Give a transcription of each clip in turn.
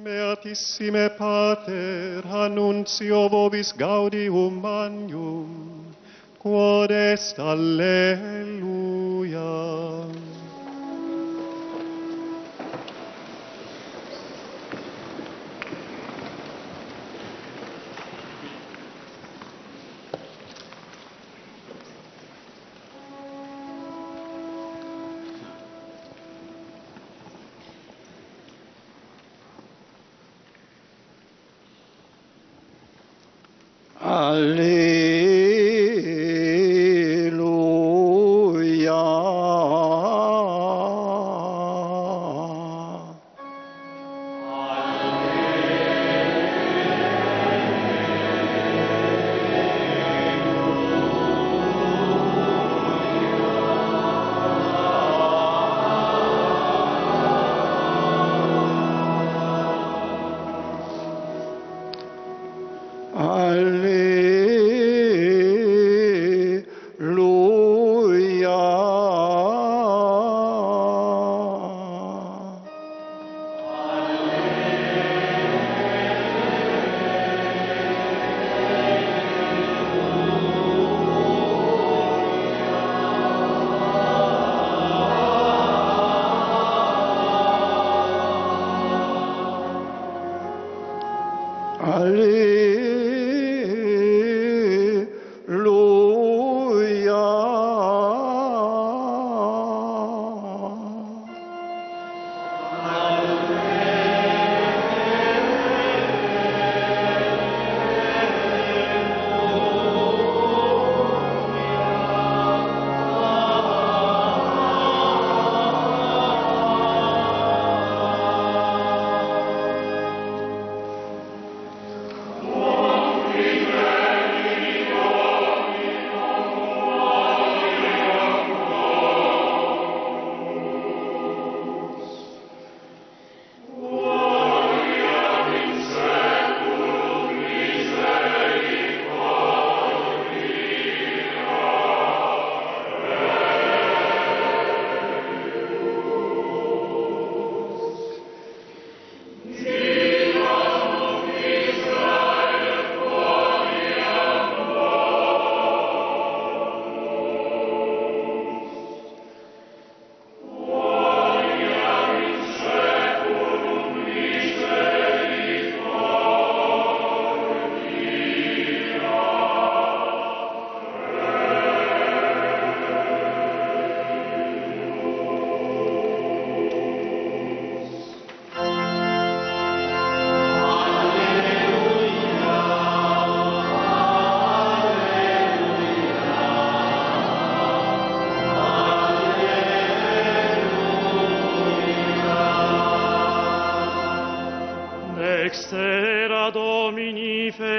Beatissime Pater, annuncio vobis gaudium magnum, quod est alleluia. Alléluia.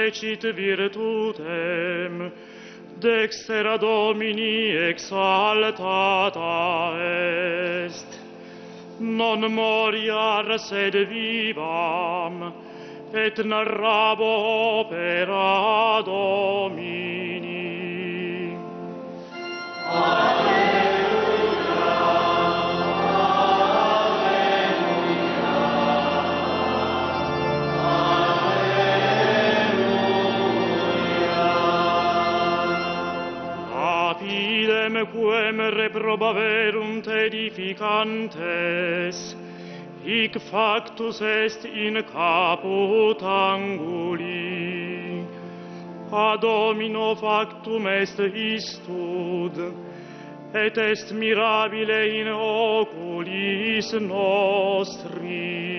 fecit virtutem, dextera Domini exaltata est. Non moriar, sed vivam, et narrabo opera Domini. quem quem reprobaverunt edificantes hic factus est in caput anguli. Ad domino factum est istud et est mirabile in oculis nostris.